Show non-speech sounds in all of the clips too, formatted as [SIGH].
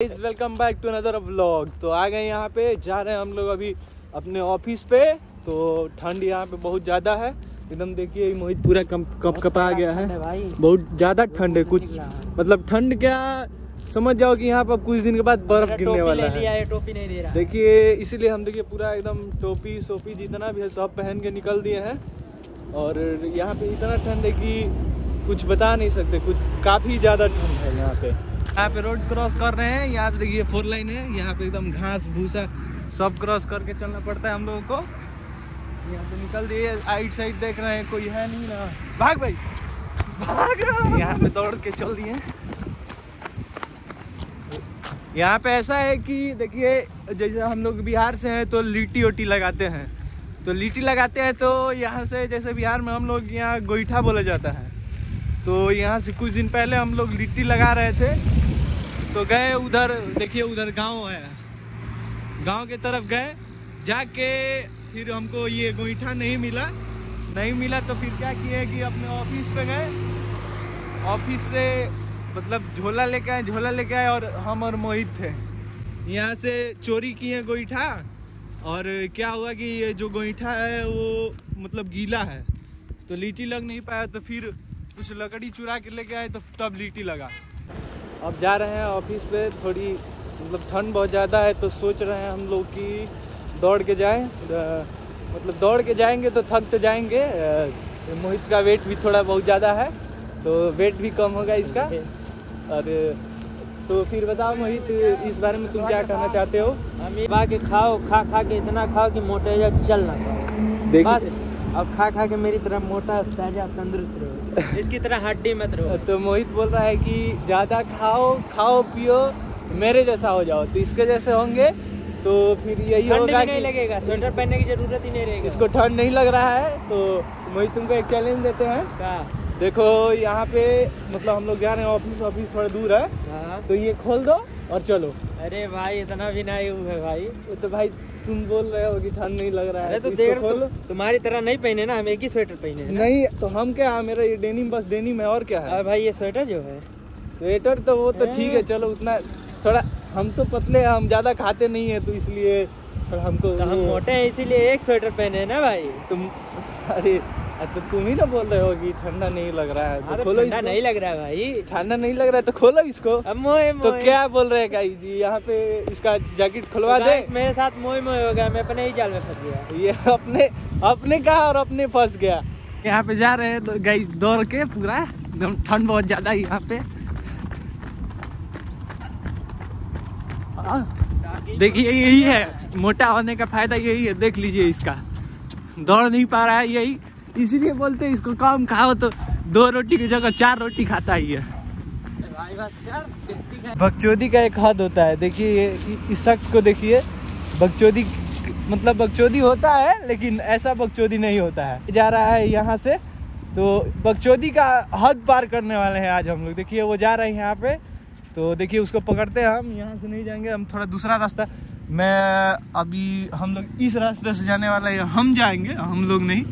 Guys welcome back to another vlog तो आ गए यहाँ पे जा रहे हैं हम लोग अभी अपने ऑफ़िस पे। तो ठंड यहाँ पे बहुत ज़्यादा है। एकदम देखिए मोहित पूरा कम कप कपा गया है। भाई। बहुत ज़्यादा ठंड है कुछ मतलब ठंड क्या समझ जाओ कि यहाँ पर कुछ दिन के बाद बर्फ़ गिरने वाला है। है टोपी नहीं दे रहा। देखिए इसीलिए हम देखिए पूरा एकदम टोपी सोपी जितना भी है सब पहन के निकल दिए हैं। और यहाँ पे इतना ठंड है कि कुछ बता नहीं सकते कुछ काफ़ी ज़्यादा ठंड है यहाँ पे। यहाँ पे रोड क्रॉस कर रहे हैं। यहाँ पे देखिए फोर लाइन है। यहाँ पे एकदम घास भूसा सब क्रॉस करके चलना पड़ता है हम लोगों को। यहाँ पे निकल दिए। आइट साइड देख रहे हैं। कोई है नहीं ना। भाग भाई। भाग। यहाँ पे दौड़ के चल दिए। यहाँ पे ऐसा है कि देखिए, जैसे हम लोग बिहार से हैं तो लिट्टी ओटी लगाते हैं। तो लिट्टी लगाते हैं तो यहाँ से जैसे बिहार में हम लोग यहाँ गोईठा बोला जाता है। तो यहाँ से कुछ दिन पहले हम लोग लिट्टी लगा रहे थे। तो गए उधर, देखिए उधर गाँव है। गाँव के तरफ़ गए, जाके फिर हमको ये गोईठा नहीं मिला। नहीं मिला तो फिर क्या किए कि अपने ऑफ़िस पे गए। ऑफ़िस से मतलब झोला लेके आए, झोला लेके आए और हम और मोहित थे। यहाँ से चोरी किए गोईठा और क्या हुआ कि ये जो गोईठा है वो मतलब गीला है। तो लीटी लग नहीं पाया तो फिर कुछ लकड़ी चुरा के लेके आए तो तब लीटी लगा। अब जा रहे हैं ऑफ़िस पे थोड़ी मतलब ठंड बहुत ज़्यादा है तो सोच रहे हैं हम लोग कि दौड़ के जाएँ। मतलब दौड़ के जाएँगे तो थक तो जाएँगे। मोहित का वेट भी थोड़ा बहुत ज़्यादा है तो वेट भी कम होगा इसका। और तो फिर बताओ मोहित इस बारे में तुम क्या कहना चाहते हो? हम ये के खाओ खा खा के इतना खाओ कि मोटे या चल ना पाओ। देखिए- बस। अब खा खा के मेरी तरह मोटा ताज़ा तंदुरुस्त रहो। इसकी तरह हड्डी मत रहो। तो मोहित बोल रहा है कि ज़्यादा खाओ खाओ पियो मेरे जैसा हो जाओ। तो इसके जैसे होंगे तो फिर यही होगा नहीं कि लगेगा स्वेटर पहनने की ज़रूरत ही नहीं रहेगी। इसको ठंड नहीं लग रहा है तो मोहित तुमको एक चैलेंज देते हैं। देखो यहाँ पे मतलब हम लोग जा रहे हैं ऑफ़िस ऑफ़िस थोड़ा दूर है। हाँ। तो ये खोल दो और चलो। अरे भाई इतना भी नहीं है भाई। तो भाई तुम बोल रहे हो कि ठंड नहीं लग रहा है अरे तो देख खोलो तु, तुम्हारी तरह नहीं पहने ना हम एक ही स्वेटर पहने नहीं तो हम क्या है मेरा ये डेनिम बस डेनिम है और क्या है? भाई ये स्वेटर जो है। स्वेटर तो वो तो ठीक है चलो उतना थोड़ा हम तो पतले हैं हम ज़्यादा खाते नहीं है तो इसलिए हमको तो हम मोटे हैं इसीलिए एक स्वेटर पहने हैं ना भाई। तुम अरे तो तुम ही ना बोल रहे हो कि ठंडा नहीं लग रहा है तो तो खोलो ठंडा नहीं लग रहा है भाई। ठंडा नहीं लग रहा है तो खोलो इसको। अब मोए तो क्या बोल रहे हैं गाई जी? यहाँ पे इसका जैकेट खुलवा तो दे। मेरे साथ मोए मोए हो गया मैं अपने ही जाल में फंस गया। ये अपने अपने कहा और अपने फंस गया? यहाँ पे जा रहे हैं तो गई दौड़ के पूरा एकदम ठंड बहुत ज़्यादा है यहाँ पे। हाँ, देखिए यही है मोटा होने का फ़ायदा यही है देख लीजिए इसका। दौड़ नहीं पा रहा है यही। इसीलिए बोलते हैं इसको कम खाओ तो दो रोटी की जगह चार रोटी खाता ही है। बकचोदी का एक हद होता है देखिए ये- इस शख्स को देखिए बगचौदी मतलब बगचौदी होता है लेकिन ऐसा बगचौदी नहीं होता है। जा रहा है यहाँ से तो बगचौदी का हद पार करने वाले हैं आज हम लोग। देखिए वो जा रहे हैं यहाँ पे तो देखिए उसको पकड़ते हैं हम यहाँ से नहीं जाएँगे हम थोड़ा दूसरा रास्ता। मैं अभी हम लोग इस रास्ते से जाने वाला है हम जाएँगे हम लोग नहीं।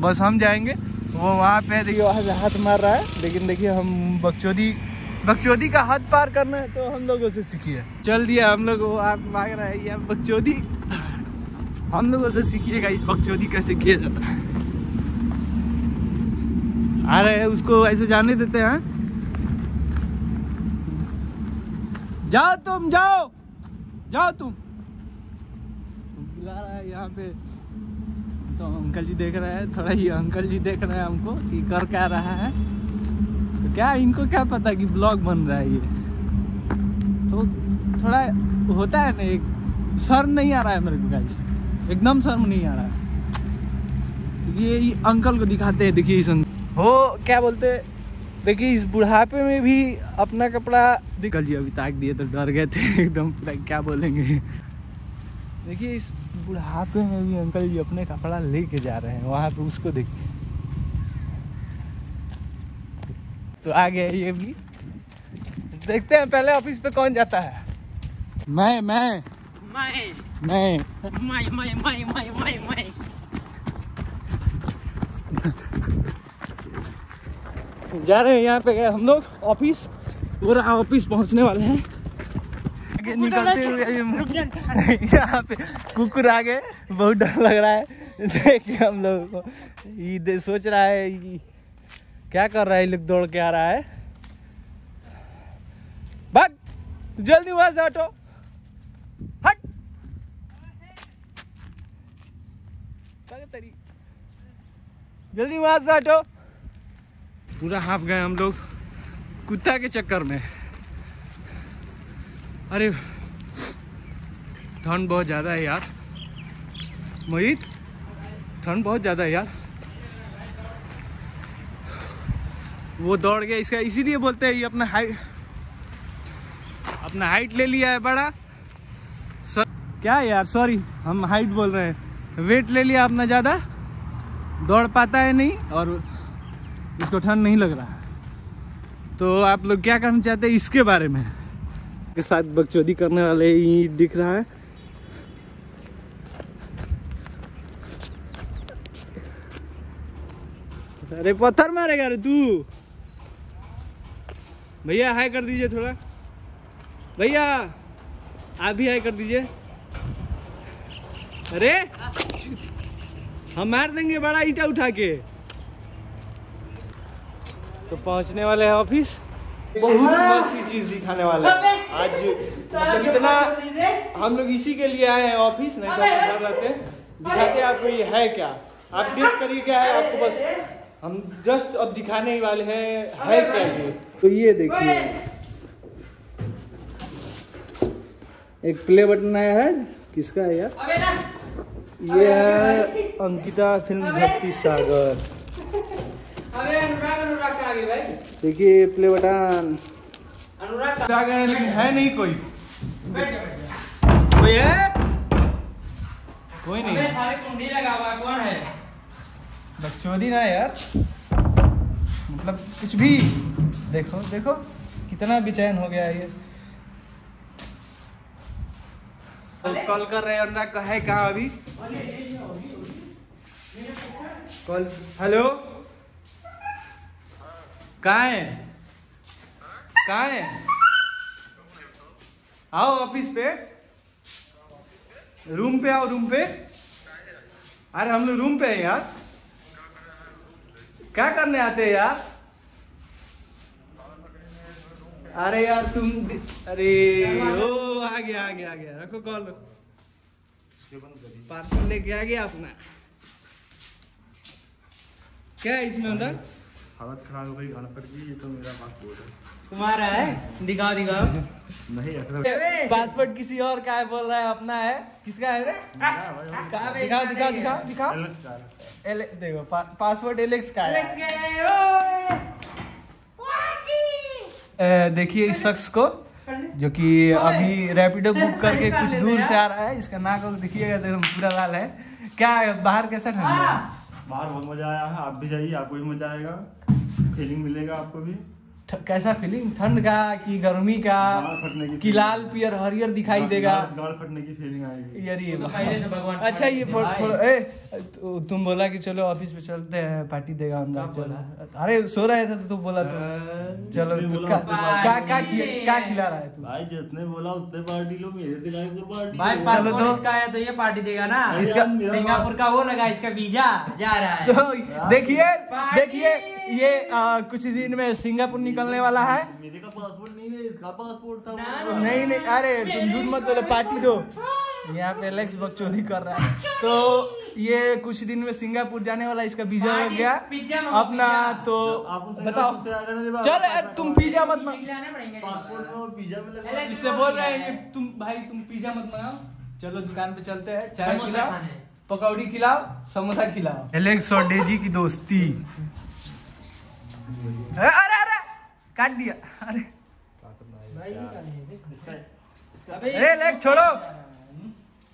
बस हम जाएँगे। वो वहाँ पे देखिए, वहाँ से हाथ मार रहा है। लेकिन देखिए, हम बकचोदी बकचोदी का हद पार करना है तो हम लोगों से सीखिए। चल दिया, हम लोग वो आप मांग रहा है यार बकचोदी हम लोगों से सीखिएगा, ये बकचोदी कैसे किया जाता है। आ रहे हैं, उसको ऐसे जाने देते हैं। जाओ तुम, जाओ। जाओ तुम। बुला रहा है यहाँ पे। तो अंकल जी देख रहे हैं थोड़ा ये अंकल जी देख रहे हैं हमको कि कर क्या रहा है। तो क्या इनको क्या पता कि ब्लॉग बन रहा है ये? तो थोड़ा होता है ना एक शर्म नहीं आ रहा है मेरे को गाइस एकदम शर्म नहीं आ रहा है। ये ये अंकल को दिखाते हैं देखिए इस अंकल। हो क्या बोलते? देखिए इस बुढ़ापे में भी अपना कपड़ा निकल जी अभी ताक दिए तो डर गए थे [LAUGHS] एकदम क्या बोलेंगे? देखिए इस बुढ़ापे में भी अंकल जी अपने कपड़ा लेके जा रहे हैं वहाँ पे उसको देखिए तो आ गया ये भी देखते हैं पहले ऑफ़िस पे कौन जाता है। मैं मैं। मैं। मैं। मैं मैं मैं मैं मैं मैं। जा रहे हैं यहाँ पे गए हम लोग ऑफ़िस पूरा ऑफ़िस पहुँचने वाले हैं। आगे निकलते हुए [LAUGHS] यहाँ पे कुकुर आ गए बहुत डर लग रहा है। देखिए हम लोग को ये सोच रहा है क्या कर रहा है लोग दौड़ के आ रहा है। भाग जल्दी वहाँ से हटो। हट। जल्दी वहाँ से हटो। पूरा हाफ़ गए हम लोग कुत्ता के चक्कर में। अरे, ठंड बहुत ज़्यादा है यार। मोहित, ठंड बहुत ज़्यादा है यार। वो दौड़ गया, इसका इसीलिए बोलते हैं ये अपना हाइट अपना हाइट ले लिया है बड़ा। सर क्या यार सॉरी हम हाइट बोल रहे हैं। वेट ले लिया अपना ज़्यादा। दौड़ पाता है नहीं और इसको ठंड नहीं लग रहा। तो आप लोग क्या करना चाहते हैं इसके बारे में? के साथ बकचोदी करने वाले ही दिख रहा है। अरे पत्थर मारेगा रे तू। भैया हाई कर दीजिए थोड़ा। भैया, आप भी हाई कर दीजिए। अरे, हम मार देंगे बड़ा ईटा उठा के। तो पहुँचने वाले हैं ऑफ़िस बहुत मस्ती चीज़ दिखाने वाले हैं। आज मतलब इतना हम लोग इसी के लिए आए हैं ऑफ़िस नहीं तो घर रहते दिखाते आपको ये है क्या? आप गेस करिए क्या है आपको बस। हम जस्ट अब दिखाने ही वाले हैं है क्या ये? तो ये देखिए। एक प्ले बटन आया है। किसका है यार? ये है अंकिता फ़िल्म भक्ति सागर। [LAUGHS] देखिए प्ले बटन। आ गए लेकिन है नहीं कोई। कोई है? कोई नहीं। सारी कुंडी लगा हुआ कौन है? बकचोदी ना यार। मतलब कुछ भी। देखो देखो कितना बेचैन हो गया है ये। कॉल कर रहे हैं अनुराग का है कहाँ अभी? Call hello? कहाँ है है आओ ऑफ़िस पे। रूम पे आओ रूम पे। अरे हम लोग रूम पे हैं यार। क्या करने आते हैं यार? अरे यार तुम अरे, ओ, आ गया आ गया आ गया। रखो कॉल पार्सल लेके आ गया अपना। क्या है इसमें अंदर? हालत खराब हो गई गाना गई ये तो मेरा पासपोर्ट है। तुम्हारा है? दिखाओ दिखाओ नहीं ऐसा पासपोर्ट किसी और का है बोल रहा है अपना है। किसका है रे? का- दिखाओ दिखाओ दिखाओ देखो पा, पासपोर्ट एलेक्स का है। देखिए इस शख्स को जो कि अभी रैपिडो बुक करके कुछ दूर से आ रहा है इसका नाक देखिएगा तो एकदम पूरा लाल है। क्या बाहर कैसा ठंड है। बाहर बहुत मज़ा आया है, आप भी जाइए, आपको भी मज़ा आएगा। फीलिंग मिलेगा आपको भी। कैसा फीलिंग ठंड का कि गर्मी का की लाल पियर हरियर दिखाई देगा? गाल- फटने की फीलिंग आएगी। यार ये अच्छा ये ए तुम बोला कि चलो ऑफ़िस पे चलते हैं पार्टी देगा हम बोला? अरे सो रहे थे तो तू बोला तो। चलो क्या खिला रहा है तू? भाई जितने बोला उतने पार्टी लो मेरे दिखाई को पार्टी भाई चलो तो। इसका है तो ये पार्टी देगा ना। इसका- सिंगापुर का वो लगा इसका वीज़ा जा रहा है। तो देखिए देखिए ये कुछ दिन में सिंगापुर निकलने वाला है। मेरे का पासपोर्ट नहीं है इसका पासपोर्ट था। नहीं नहीं अरे तुम झूठ मत बोलो पार्टी दो। यहाँ पे एलेक्स बकचोदी कर रहा है। तो ये कुछ दिन में सिंगापुर जाने वाला इसका वीज़ा लग गया। अपना तो बताओ। चल यार तुम पिज्जा मत मंग लाने पड़ेंगे पासपोर्ट में वो पिज्जा में लगा एलेक्स इससे बोल रहे हैं ये तुम भाई तुम पिज्जा मत मंगाओ चलो दुकान पे चलते हैं। चाय खिलाओ। पकौड़ी खिलाओ समोसा खिलाओ। एलेक्स और डेजी की दोस्ती। काट दिया। अरे। अरे एलेक्स छोड़ो।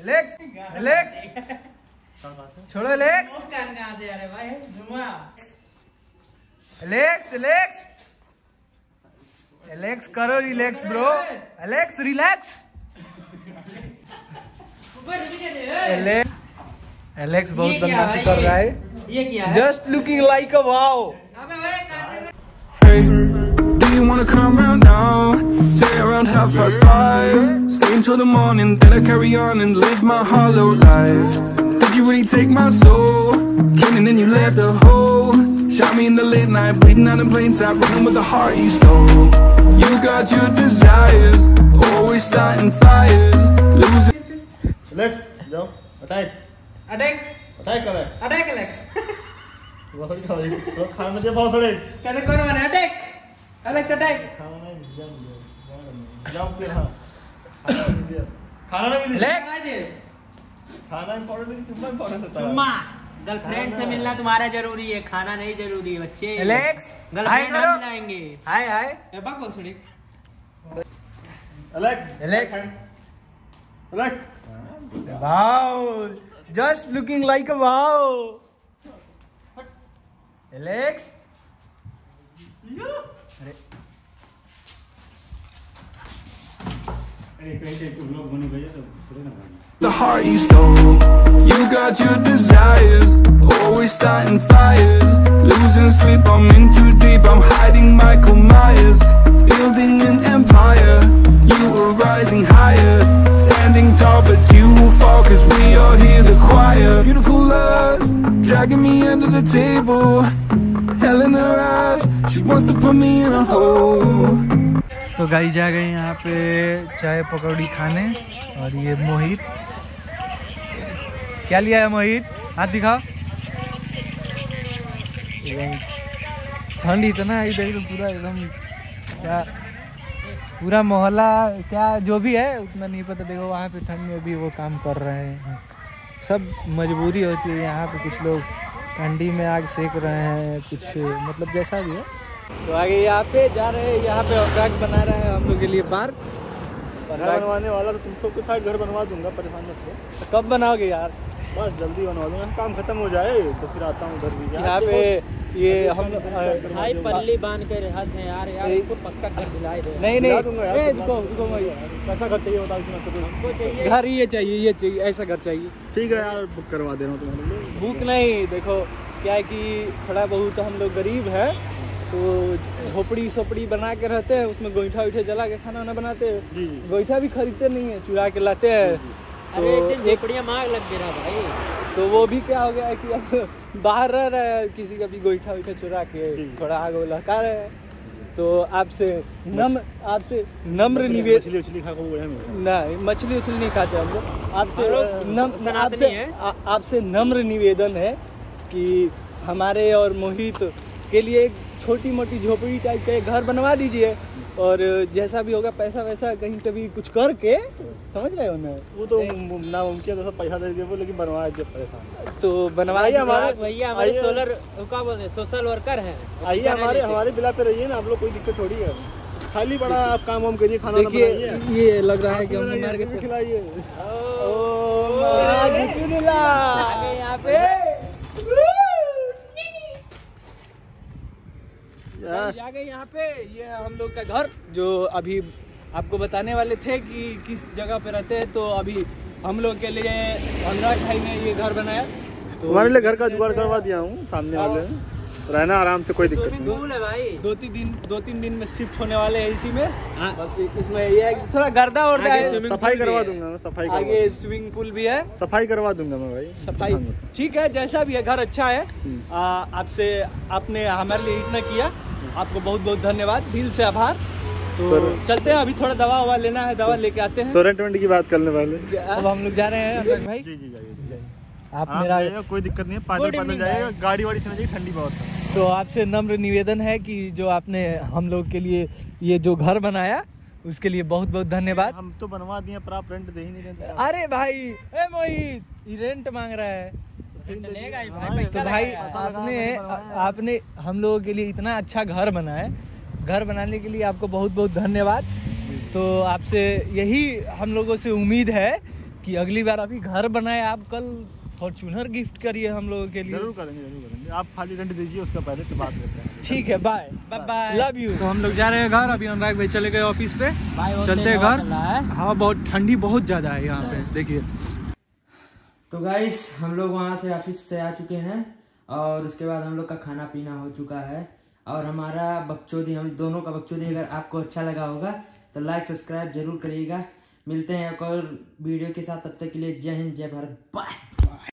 एलेक्स एलेक्स छोड़ो एलेक्स वो कान कहाँ से आ रहे भाई? धुआँ एलेक्स एलेक्स एलेक्स करो रिलैक्स ब्रो एलेक्स रिलैक्स ऊपर नीचे दे ए। एलेक्स एलेक्स बहुत बदमाशी कर रहा है। ये क्या है? Just looking like a wow wanna come round now. Say around half past five. Stay until the morning, then I carry on and live my hollow life. Did you really take my soul? Came and then you left a hole. Shot me in the late night, bleeding out in plain sight Running with the heart you stole. You got your desires Always starting fires. Losing Left, Joe, attack. Attack. Attack Alex. Attack Alex. [LAUGHS] What are you calling? Look, I'm going to attack? Alex attack खाना नहीं मुझे जाओ फिर हाँ खाना नहीं दिया खाना नहीं। मिला खाना इम्पोर्टेंट है चुम्मा इम्पोर्टेंट होता है चुम्मा गर्लफ्रेंड से मिलना तुम्हारा ज़रूरी है खाना नहीं ज़रूरी है बच्चे। एलेक्स गर्लफ्रेंड करो मिलाएँगे। हाय हाय ए बक बसुड़ी अलग Alex. अलग wow just looking like a wow Alex the heart you stole. You got your desires, always starting fires. Losing sleep, I'm in too deep, I'm hiding Michael Myers. Building an empire, you were rising higher. Standing tall, but you will fall, cause we all hear the choir. Beautiful lust, dragging me under the table. Hell in her eyes, she wants to put me in a hole. तो गाई जा गए यहाँ पे चाय पकौड़ी खाने और ये मोहित। क्या लिया है मोहित? हाथ दिखाओ ठंड इतना है देख पूरा एकदम। क्या पूरा मोहल्ला क्या जो भी है उतना नहीं पता। देखो वहाँ पे ठंड में भी वो काम कर रहे हैं। सब मजबूरी होती है यहाँ पे कुछ लोग। ठंडी में आग सेक रहे हैं कुछ मतलब जैसा भी है। तो आगे यहाँ पे जा रहे हैं यहाँ पे अनुराग बना रहे हैं हम लोग के लिए पार्क घर बनवाने वाला तो तुम तो कुछ साथ घर बनवा दूँगा परेशान मत हो। तो कब बनाओगे यार? बस जल्दी बनवा दूँगा काम खत्म हो जाए तो फिर आता हूँ घर भी। यहाँ पे ये हम भाई पल्ली बाँध के रहत है यार यार इसको पक्का घर दिलाए दे। नहीं दिला नहीं रुको, दूँगा। कैसा घर चाहिए बताओ इतना तो हमको चाहिए। घर ये चाहिए ये चाहिए ऐसा घर चाहिए। ठीक है यार बुक करवा दे रहा हूँ तुम्हारे लिए। भूख नहीं देखो क्या है कि थोड़ा बहुत हम लोग गरीब है तो झोपड़ी सोपड़ी बना के रहते हैं उसमें गोईठा उठा जला के खाना वाना बनाते हैं। गोईठा भी खरीदते नहीं है चुरा के लाते हैं। तो अरे एक दिन एक झोपड़ियाँ मांग लग गया भाई। तो वो भी क्या हो गया है कि अब बाहर रह रहे हैं किसी का भी गोईठा उठा चुरा के थोड़ा आग लहका रहे हैं। तो आपसे नम्र आपसे नम्र निवेदन मछली उछली खा नहीं मछली उछली नहीं खाते हम लोग। आपसे आपसे आपसे नम्र निवेदन है कि हमारे और मोहित के लिए एक छोटी मोटी झोपड़ी टाइप का एक घर बनवा दीजिए। और जैसा भी होगा पैसा वैसा कहीं कभी कुछ करके समझ रहे हो ना? वो तो नामुमकिन तो पैसा दे वो लेकिन बनवा दे पैसा। तो बनवाइए आइए हमारे- भैया हमारे सोलर क्या बोलते हैं? सोशल वर्कर हैं। आइए हमारे हमारे बिला पे रहिए ना आप लोग कोई दिक्कत थोड़ी है। खाली बड़ा आप काम वाम करिए खाना देखिए ये लग रहा है कि हम मार के खिलाइए। ओ माँ गिटुला। आगे यहाँ पे। जाके यहाँ पे। ये हम लोग का घर जो अभी आपको बताने वाले थे कि किस जगह पे रहते हैं तो अभी हम लोग के लिए अनुराग भाई ने ये घर बनाया। तो तुम्हारे लिए घर का जुगाड़ करवा दिया हूँ सामने वाले रहना आराम से कोई दिक्कत नहीं। है भाई। दो तीन दिन दो तीन दिन में शिफ्ट होने वाले हैं इसी में। हाँ। बस इसमें ये है कि थोड़ा गर्दा है सफ़ाई करवा दूँगा मैं सफ़ाई आगे स्विमिंग पूल भी है। सफ़ाई करवा दूँगा मैं भाई सफ़ाई। ठीक है जैसा भी है घर अच्छा है। हम्म। आपसे आपने हमारे लिए इतना किया। आपको बहुत बहुत धन्यवाद। दिल से आभार। तो चलते हैं अभी थोड़ा दवा ववा लेना है दवा लेके आते हैं। तो रेंट वेंट की बात करने वाले अब हम लोग जा रहे हैं भाई। जी जी जाइए आप मेरा कोई दिक्कत नहीं है पैदल पैदल जाइएगा गाड़ी वाड़ी से जाइए ठंडी बहुत है। तो आपसे नम्र निवेदन है कि जो आपने हम लोग के लिए ये जो घर बनाया उसके लिए बहुत बहुत धन्यवाद। हम तो बनवा दिए पर आप रेंट दे ही नहीं रहे। अरे भाई ए मोहित ये रेंट मांग रहा है। तो भाई आपने आपने हम लोगों के लिए इतना अच्छा घर बनाया घर बनाने के लिए आपको बहुत बहुत धन्यवाद। तो आपसे यही हम लोगों से उम्मीद है कि अगली बार अभी घर बनाए आप कल फॉर्चूनर गिफ्ट करिए हम लोगों के लिए। ज़रूर करेंगे ज़रूर करेंगे। आप खाली रेंट दीजिए उसका पहले तो बात करते हैं। ठीक है बाय बाय लव यू तो हम लोग जा रहे हैं घर अभी अनुराग भाई चले गए ऑफ़िस पे। चलते हैं घर। है। हवा बहुत ठंडी बहुत ज़्यादा है यहाँ पे देखिए। तो गाइस हम लोग वहाँ से ऑफ़िस से आ चुके हैं और उसके बाद हम लोग का खाना पीना हो चुका है। और हमारा बकचोदी, हम दोनों का बकचोदी अगर आपको अच्छा लगा होगा तो लाइक सब्सक्राइब ज़रूर करिएगा। मिलते हैं एक और वीडियो के साथ, तब तक के लिए जय हिंद, जय भारत। बाय